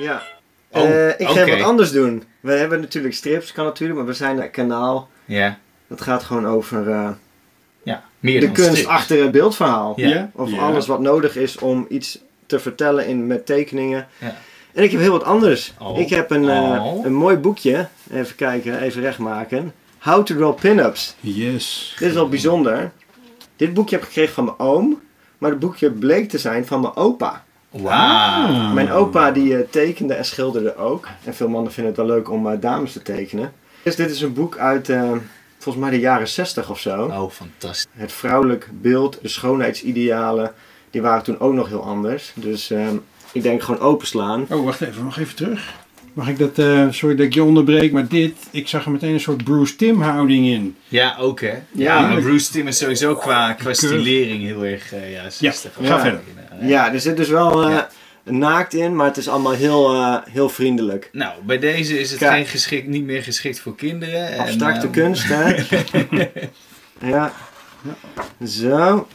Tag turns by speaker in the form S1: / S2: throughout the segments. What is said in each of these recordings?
S1: Ja.
S2: Oh,
S1: Eh, ik ga wat anders doen. We hebben natuurlijk strips, kan natuurlijk, maar we zijn een kanaal.
S2: Ja.
S1: Dat gaat gewoon over eh,
S2: Ja. Meer
S1: de
S2: dan
S1: kunst achter het beeldverhaal.
S2: Ja.
S1: Of alles wat nodig is om iets te vertellen in, met tekeningen.
S2: Ja.
S1: En ik heb heel wat anders.
S2: Oh.
S1: Ik heb een, eh,
S2: Oh.
S1: een mooi boekje. Even kijken, even recht maken. How to Draw Pin-Ups.
S3: Yes.
S1: Dit is wel bijzonder. Dit boekje heb ik gekregen van mijn oom. Maar het boekje bleek te zijn van mijn opa.
S2: Wauw.
S3: Ah.
S1: Mijn opa die eh, tekende en schilderde ook. En veel mannen vinden het wel leuk om eh, dames te tekenen. Dus dit is een boek uit eh, volgens mij de jaren 60 of zo.
S2: Oh, fantastisch.
S1: Het vrouwelijk beeld, de schoonheidsidealen, die waren toen ook nog heel anders. Dus ehm, ik denk gewoon openslaan.
S3: Oh, wacht even. Nog even terug. Mag ik dat... eh, sorry dat ik je onderbreek, maar dit... Ik zag er meteen een soort Bruce Tim houding in.
S2: Ja, ook hè. Ja,
S1: Ja.
S2: maar Bruce Tim is sowieso qua, qua stilering heel erg uh, ja, 60.
S3: Ja, ga verder.
S1: Ja, er zit dus wel eh,
S2: Ja.
S1: naakt in, maar het is allemaal heel, eh, heel vriendelijk.
S2: Nou, bij deze is het
S1: Kijk.
S2: geen geschikt, niet meer geschikt voor kinderen. En,
S1: Abstracte kunst, hè? ja. Zo.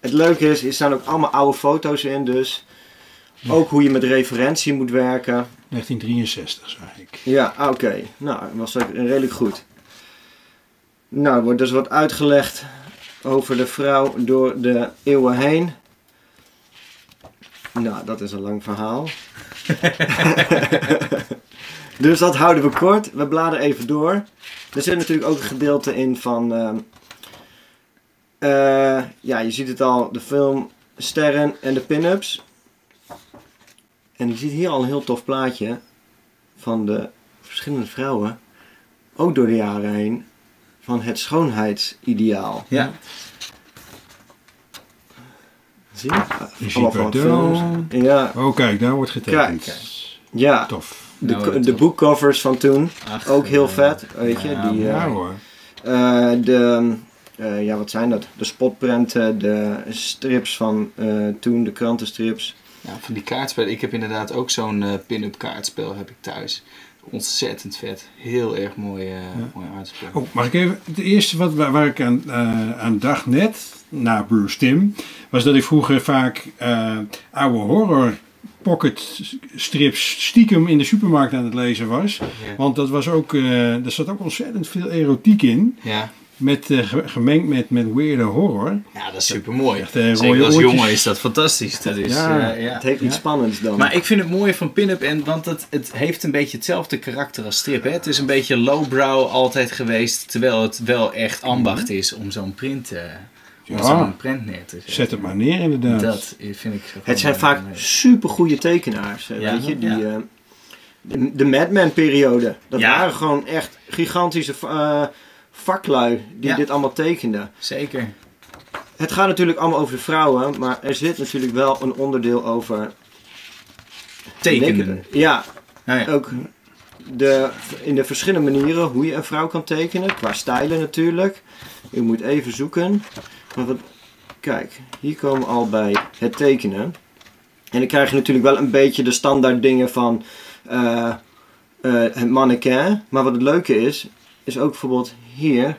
S1: Het leuke is, er staan ook allemaal oude foto's in, dus ook hoe je met referentie moet werken.
S3: 1963 zag ik.
S1: Ja, ah, oké. Nou, dat was ook redelijk goed. Nou, er wordt dus wat uitgelegd over de vrouw door de eeuwen heen. Nou, dat is een lang verhaal. dus dat houden we kort. We bladeren even door. Er zit natuurlijk ook een gedeelte in van... ehm, eh, ja, je ziet het al. De film Sterren en de pin-ups. En je ziet hier al een heel tof plaatje van de verschillende vrouwen, ook door de jaren heen, van het schoonheidsideaal.
S2: Ja,
S1: Zie je? Allemaal van. Ja,
S3: Oh, kijk, daar wordt getekend.
S1: Kijk. ja.
S3: Tof.
S1: De,
S2: Nou,
S1: de boekcovers van toen,
S2: Ach,
S1: ook heel
S2: eh,
S1: vet, weet je.
S2: ja,
S1: die, eh,
S3: Ja hoor.
S1: eh, de, eh, ja, wat zijn dat? De spotprenten, de strips van eh, toen, de krantenstrips.
S2: Ja, van die kaartspellen. Ik heb inderdaad ook zo'n eh, pin-up kaartspel heb ik thuis. Ontzettend vet. Heel erg mooi, eh mooi uitspel.
S3: Oh, mag ik even? Het eerste wat, waar, waar ik aan, eh, aan dacht net, na Bruce Tim, was dat ik vroeger vaak oude horror pocket strips stiekem in de supermarkt aan het lezen was.
S2: Ja.
S3: Want dat was ook, er zat ook ontzettend veel erotiek in.
S2: Ja.
S3: Met, eh, ge- gemengd met, met weirde horror.
S2: ja, dat is super mooi.
S3: Eh,
S2: Zeker als
S3: oortjes.
S2: jongen is dat fantastisch. Dat is,
S3: Ja.
S2: eh, ja.
S1: Het heeft iets
S3: Ja.
S1: spannends dan.
S2: Maar ik vind het mooie van pin-up, en, want het, het heeft een beetje hetzelfde karakter als strip. Hè? Het is een beetje lowbrow altijd geweest, terwijl het wel echt ambacht is om zo'n print, eh om
S3: Ja.
S2: zo'n print neer te zetten.
S3: Zet het maar neer inderdaad.
S2: Dat vind ik
S1: Het zijn vaak super goede tekenaars. hè,
S2: Ja,
S1: weet je, die,
S2: ja.
S1: eh, de, de Madman periode. Dat
S2: Ja.
S1: waren gewoon echt gigantische eh, vaklui die
S2: Ja.
S1: dit allemaal tekenden.
S2: Zeker.
S1: Het gaat natuurlijk allemaal over de vrouwen, maar er zit natuurlijk wel een onderdeel over
S2: Tekenen.
S1: Ja,
S2: Nou ja.
S1: ook de, in de verschillende manieren hoe je een vrouw kan tekenen. Qua stijlen natuurlijk. Je moet even zoeken. Maar wat, kijk, hier komen we al bij het tekenen. En dan krijg je natuurlijk wel een beetje de standaard dingen van eh, eh, het mannequin. Maar wat het leuke is, is ook bijvoorbeeld hier.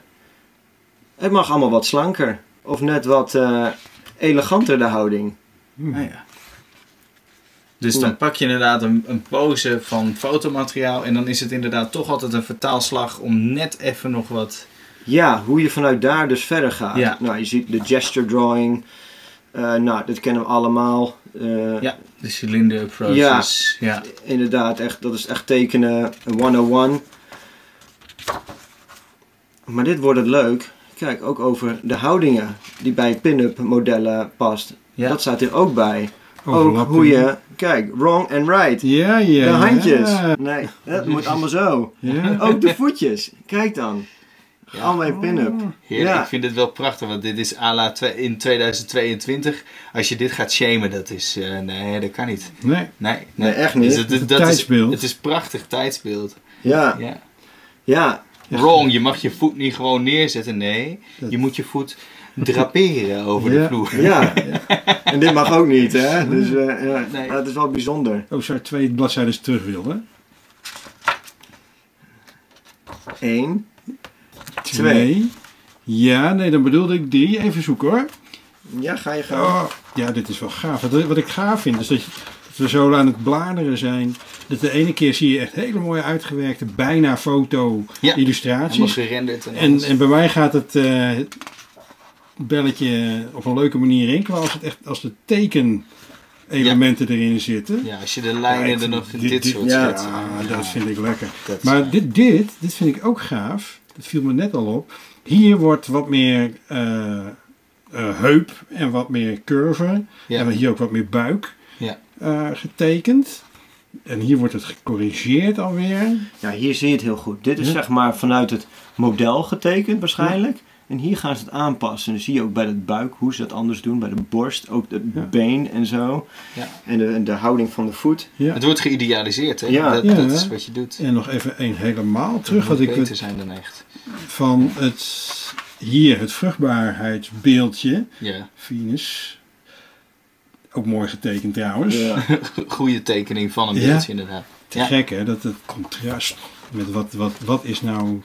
S1: Het mag allemaal wat slanker. Of net wat eh, eleganter de houding.
S2: Nou ja. Dus dan pak je inderdaad een, een pose van fotomateriaal en dan is het inderdaad toch altijd een vertaalslag om net even nog wat...
S1: Ja, hoe je vanuit daar dus verder gaat.
S2: Ja.
S1: Nou, je ziet de gesture drawing. Eh, nou, dat kennen we allemaal. Eh,
S2: Ja, de cilinder approaches. Ja.
S1: Inderdaad, echt, dat is echt tekenen 101. Maar dit wordt het leuk. Kijk, ook over de houdingen die bij pin-up modellen past.
S2: Ja.
S1: Dat staat hier ook bij. Ook hoe je, kijk, wrong and right.
S3: Ja, ja.
S1: De handjes.
S3: Ja.
S1: Nee, dat moet allemaal zo.
S3: Ja.
S1: Ook de voetjes. Kijk dan.
S2: Ja.
S1: Allemaal in pin-up.
S2: Heerlijk,
S1: Ja.
S2: ik vind het wel prachtig, want dit is à la in 2022. Als je dit gaat shamen, dat is... eh, nee, dat kan niet.
S3: Nee.
S2: Nee,
S1: Nee, echt niet.
S2: Dus het, dat is,
S3: tijdsbeeld.
S2: het is prachtig tijdsbeeld.
S1: Ja,
S2: Ja.
S1: ja.
S2: Wrong, je mag je voet niet gewoon neerzetten. Nee, je moet je voet draperen over de
S3: Ja.
S2: vloer.
S1: Ja, en dit mag ook niet, hè? Dus eh, ja,
S2: Nee.
S1: dat is wel bijzonder.
S3: Oh, zou ik twee bladzijden terug willen?
S1: Eén.
S3: Twee. Ja, nee, dan bedoelde ik die. Even zoeken hoor.
S1: Ja, ga je gaan.
S3: Oh, ja, dit is wel gaaf. Wat, wat ik gaaf vind, is dat je, dat we zo aan het bladeren zijn. Dat de ene keer zie je echt hele mooie uitgewerkte, bijna foto
S2: Ja, gerenderd en,
S3: En,
S2: alles.
S3: en bij mij gaat het eh, belletje op een leuke manier rinkelen als, het echt, als de tekenelementen erin zitten.
S2: Ja, als je de lijnen er nog in
S3: dit-
S2: dit,
S3: dit-
S2: soort
S1: ja,
S2: schetsen.
S3: Ja, dat vind ik lekker.
S2: Dat-
S3: Maar dit, dit, dit vind ik ook gaaf. Dat viel me net al op. Hier wordt wat meer eh, eh, heup en wat meer curve. En hier ook wat meer buik
S2: Ja.
S3: getekend. En hier wordt het gecorrigeerd alweer.
S1: Ja, hier zie je het heel goed. Dit is
S3: Ja.
S1: zeg maar vanuit het model getekend waarschijnlijk. En hier gaan ze het aanpassen. Dan zie je ook bij de buik hoe ze dat anders doen. Bij de borst, ook het
S3: Ja.
S1: been en zo.
S2: Ja.
S1: En de, en de houding van de voet.
S3: Ja.
S2: Het wordt geïdealiseerd, hè?
S1: Ja.
S2: Dat,
S3: Ja.
S2: dat is wat je doet.
S3: En nog even een helemaal terug.
S2: Het
S3: Wat ik
S2: beter
S3: het
S2: zijn dan echt.
S3: van het, hier het vruchtbaarheidsbeeldje.
S2: Ja.
S3: Venus. Ook mooi getekend trouwens.
S1: Ja.
S2: Goede tekening van een
S3: Ja.
S2: beeldje, inderdaad.
S3: Te
S2: Ja.
S3: gek hè, dat het contrast met wat, wat, wat is nou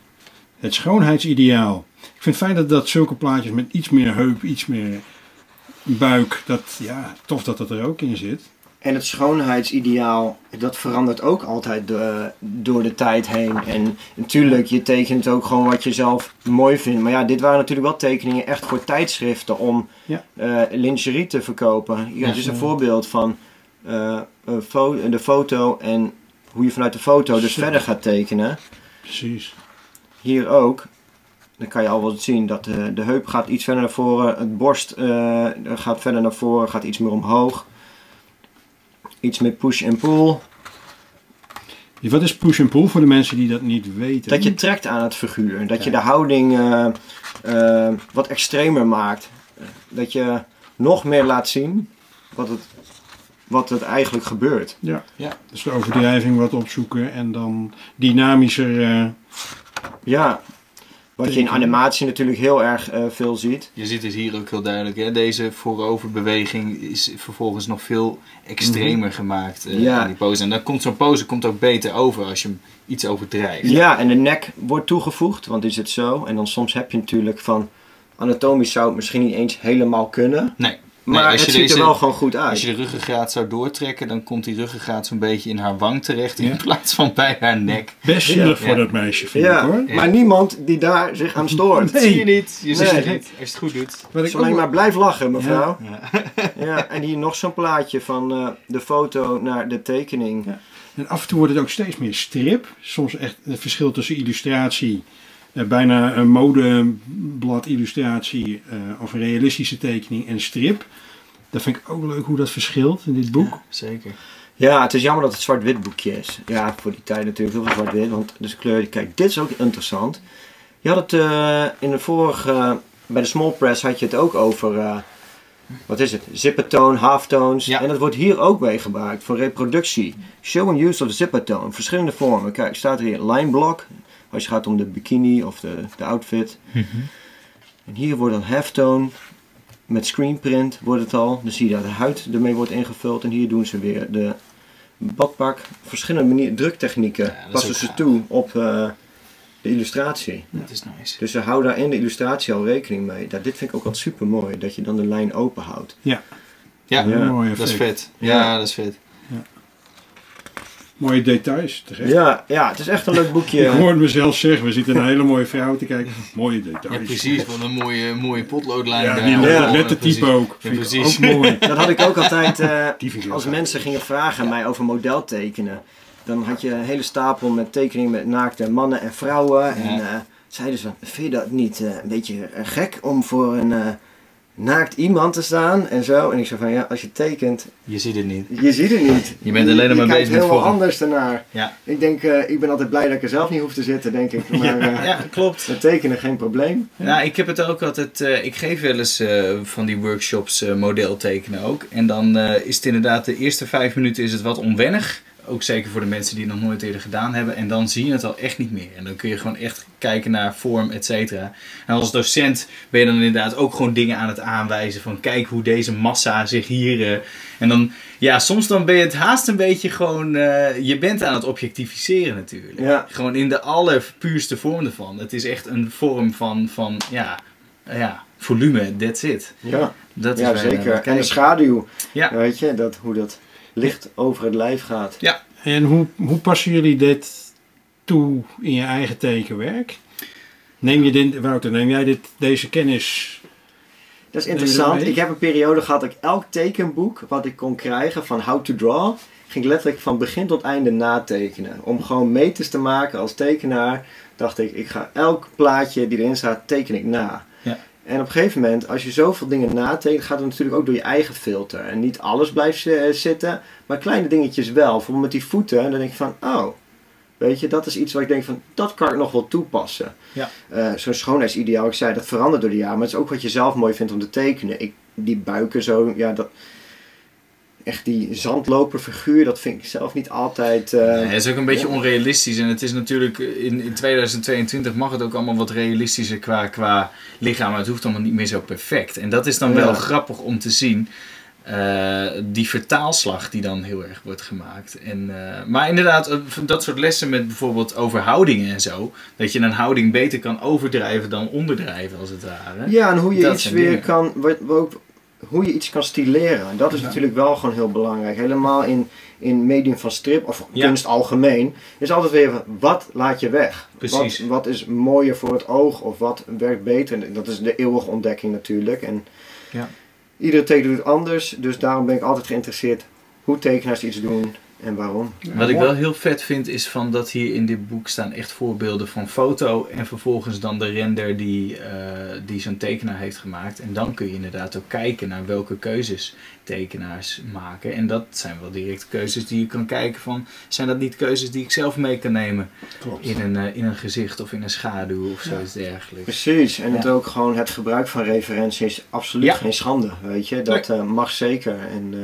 S3: het schoonheidsideaal. Ik vind het fijn dat, dat zulke plaatjes met iets meer heup, iets meer buik, dat, ja, tof dat dat er ook in zit.
S1: En het schoonheidsideaal, dat verandert ook altijd de- door de tijd heen. En natuurlijk, je tekent ook gewoon wat je zelf mooi vindt. Maar ja, dit waren natuurlijk wel tekeningen echt voor tijdschriften om
S3: Ja.
S1: eh, lingerie te verkopen. Ja, dit is een voorbeeld van eh, een fo- de foto en hoe je vanuit de foto dus
S3: Zo.
S1: verder gaat tekenen.
S3: Precies.
S1: Hier ook. Dan kan je al wel zien dat de, de heup gaat iets verder naar voren. Het borst eh, gaat verder naar voren, gaat iets meer omhoog. Iets meer push en pull.
S3: Wat is push en pull voor de mensen die dat niet weten?
S1: Dat je trekt aan het figuur. Dat je de houding eh, eh, wat extremer maakt. Dat je nog meer laat zien wat het, wat het eigenlijk gebeurt.
S3: Ja.
S2: Ja.
S3: Dus de overdrijving wat opzoeken en dan dynamischer. eh,
S1: Ja, wat je in animatie natuurlijk heel erg eh, veel ziet.
S2: Je ziet het hier ook heel duidelijk. Hè? Deze vooroverbeweging is vervolgens nog veel extremer gemaakt. eh,
S1: Ja.
S2: in die pose. En dan komt zo'n pose komt ook beter over als je hem iets overdrijft.
S1: Ja, en de nek wordt toegevoegd, want is het zo. En dan soms heb je natuurlijk van anatomisch zou het misschien niet eens helemaal kunnen.
S2: Nee.
S1: Maar
S2: als
S1: het
S2: je
S1: ziet
S2: deze-
S1: er wel gewoon goed uit.
S2: Als je de ruggengraat zou doortrekken, dan komt die ruggengraat zo'n beetje in haar wang terecht in plaats van bij haar nek.
S3: best zielig
S2: Ja.
S3: voor dat meisje, vind
S1: ja,
S3: ik hoor.
S2: Ja.
S1: maar niemand die daar zich aan stoort.
S3: Nee.
S2: Zie je niet. Je ziet
S1: Nee.
S2: niet. Als je het goed doet.
S3: Ik
S1: Zolang je maar blijft lachen, mevrouw.
S2: Ja.
S1: Ja, en hier nog zo'n plaatje van eh, de foto naar de tekening.
S3: Ja. En af en toe wordt het ook steeds meer strip. Soms echt het verschil tussen illustratie, bijna een modeblad illustratie eh, of een realistische tekening en strip. Dat vind ik ook leuk hoe dat verschilt in dit boek.
S2: Zeker.
S1: Ja, het is jammer dat het zwart-wit boekje is. Ja, voor die tijd natuurlijk heel veel zwart-wit. Want dus kleur, kijk, dit is ook interessant. Je had het eh, in de vorige, bij de small press had je het ook over, eh, wat is het, zippertoon, halftones.
S2: Ja.
S1: En dat wordt hier ook mee gebruikt voor reproductie. Show and use of zippertone, verschillende vormen. Kijk, staat er hier line block, als je gaat om de bikini of de, de outfit. En hier wordt dan halftone, met screenprint wordt het al. Dan zie je dat de huid ermee wordt ingevuld. En hier doen ze weer de badpak. Verschillende manieren, druktechnieken
S2: Ja,
S1: passen ze
S2: gaaf.
S1: toe op eh, de illustratie.
S2: Dat is nice.
S1: Dus ze houden daar in de illustratie al rekening mee. Dat, dit vind ik ook wel super mooi, dat je dan de lijn open houdt.
S2: Ja,
S1: Ja.
S3: Mooi
S2: dat is vet. Ja,
S1: Ja.
S2: dat is vet.
S3: Mooie details.
S1: Ja, ja, het is echt een leuk
S3: Ik
S1: boekje.
S3: hoorde mezelf zeggen, we zitten naar een hele mooie vrouw te kijken. Mooie details.
S2: Ja, precies. Wat een mooie, mooie potloodlijn.
S3: Ja,
S2: daar.
S3: die
S1: Ja,
S3: ook.
S2: Ja,
S3: ik
S2: precies.
S3: ook mooi.
S1: Dat had ik ook altijd eh,
S3: ik
S1: als mensen gingen vragen aan mij over modeltekenen. Dan had je een hele stapel met tekeningen met naakte mannen en vrouwen. En eh, zeiden ze, vind je dat niet eh, een beetje eh, gek om voor een eh, naakt iemand te staan en zo? En ik zei van, ja, als je tekent,
S2: Je ziet het niet.
S1: je ziet het niet.
S2: Je bent alleen maar bezig met
S1: helemaal
S2: vorm.
S1: anders ernaar.
S2: Ja.
S1: Ik denk, eh, ik ben altijd blij dat ik er zelf niet hoef te zitten, denk ik. Maar eh,
S2: Ja, klopt.
S1: met tekenen geen probleem.
S2: Nou, ik heb het ook altijd. eh, ik geef wel eens eh, van die workshops eh model tekenen ook. En dan eh, is het inderdaad de eerste vijf minuten is het wat onwennig. Ook zeker voor de mensen die het nog nooit eerder gedaan hebben. En dan zie je het al echt niet meer. En dan kun je gewoon echt kijken naar vorm, et cetera. En als docent ben je dan inderdaad ook gewoon dingen aan het aanwijzen. Van kijk hoe deze massa zich hier... eh, en dan, ja, soms dan ben je het haast een beetje gewoon... eh, je bent aan het objectificeren natuurlijk.
S1: Ja.
S2: Gewoon in de allerpuurste vorm ervan. Het is echt een vorm van, van ja, ja, volume, that's it.
S1: Ja,
S2: Dat
S1: ja
S2: is
S1: zeker. En de schaduw,
S2: Ja.
S1: weet je, dat, hoe dat... licht over het lijf gaat.
S3: En hoe, hoe passen jullie dit toe in je eigen tekenwerk? Neem je dit, Wouter, neem jij dit, deze kennis?
S1: Dat is interessant. Ik heb een periode gehad dat ik elk tekenboek wat ik kon krijgen van How to Draw, ging letterlijk van begin tot einde natekenen. Om gewoon meters te maken als tekenaar, dacht ik, ik ga elk plaatje die erin staat, teken ik na. En op een gegeven moment, als je zoveel dingen natekent, gaat het natuurlijk ook door je eigen filter. En niet alles blijft eh, zitten, maar kleine dingetjes wel. Bijvoorbeeld met die voeten, dan denk ik van, oh, weet je, dat is iets waar ik denk van, dat kan ik nog wel toepassen.
S2: Ja.
S1: Eh, Zo'n schoonheidsideaal, ik zei, dat verandert door de jaren. Maar het is ook wat je zelf mooi vindt om te tekenen. Ik, die buiken zo, ja, dat... Echt die zandloperfiguur, dat vind ik zelf niet altijd... eh,
S2: Nee, het is ook een beetje onrealistisch. En het is natuurlijk eh, in, in 2022 mag het ook allemaal wat realistischer qua, qua lichaam. Maar het hoeft allemaal niet meer zo perfect. En dat is dan
S1: Ja.
S2: wel grappig om te zien. eh, die vertaalslag die dan heel erg wordt gemaakt. En, eh, maar inderdaad, eh, dat soort lessen met bijvoorbeeld over houdingen en zo. Dat je een houding beter kan overdrijven dan onderdrijven als het ware.
S1: Ja, en hoe je
S2: Dat
S1: iets weer
S2: dingen.
S1: kan, wat, wat hoe je iets kan stileren. En dat is
S2: Ja.
S1: natuurlijk wel gewoon heel belangrijk. Helemaal in, in medium van strip of
S2: Ja.
S1: kunst algemeen. Is altijd weer van, wat laat je weg?
S2: Precies.
S1: Wat, wat is mooier voor het oog of wat werkt beter? En dat is de eeuwige ontdekking natuurlijk. En
S2: Ja.
S1: iedere tekenaar doet het anders. Dus daarom ben ik altijd geïnteresseerd hoe tekenaars iets doen en waarom.
S2: Wat ik wel heel vet vind is van dat hier in dit boek staan echt voorbeelden van foto en vervolgens dan de render die, eh, die zo'n tekenaar heeft gemaakt. En dan kun je inderdaad ook kijken naar welke keuzes tekenaars maken. En dat zijn wel direct keuzes die je kan kijken van, zijn dat niet keuzes die ik zelf mee kan nemen
S3: Klopt.
S2: in een, eh, in een gezicht of in een schaduw of zoiets dergelijks.
S1: Precies, en het
S2: Ja.
S1: ook gewoon het gebruik van referenties is absoluut
S2: Ja.
S1: geen schande, weet je. Dat eh, mag zeker. En,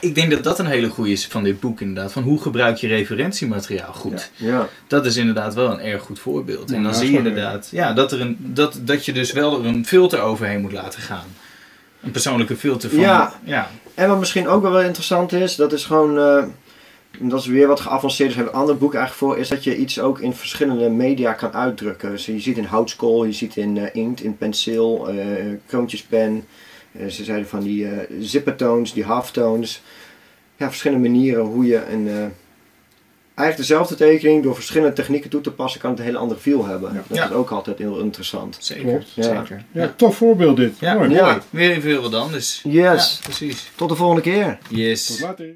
S2: Ik denk dat dat een hele goede is van dit boek inderdaad. Van hoe gebruik je referentiemateriaal goed.
S1: ja.
S2: Dat is inderdaad wel een erg goed voorbeeld.
S3: Ja,
S2: En dan
S3: is
S2: zie je inderdaad ja, dat, er een, dat, dat je dus wel er een filter overheen moet laten gaan. Een persoonlijke filter van...
S1: Ja.
S2: ja.
S1: En wat misschien ook wel wel interessant is, dat is gewoon, eh, dat is weer wat geavanceerd, daar hebben we een ander boek eigenlijk voor, is dat je iets ook in verschillende media kan uitdrukken. Dus je ziet in houtskool, je ziet in eh, inkt, in penseel, eh kroontjespen. Eh, ze zeiden van die eh zippertones, die halftones. Ja, verschillende manieren hoe je een, eh, eigenlijk dezelfde tekening door verschillende technieken toe te passen, kan het een hele andere feel hebben.
S3: Ja.
S1: Dat
S2: Ja.
S1: is ook altijd heel interessant.
S2: Zeker.
S3: Klopt.
S1: Ja.
S2: Zeker.
S3: Ja, tof voorbeeld dit.
S2: Ja,
S3: Mooi.
S2: mooi. Weer even wat anders.
S1: Yes,
S2: Ja, precies.
S1: tot de volgende keer.
S3: Tot
S2: Yes.
S3: later.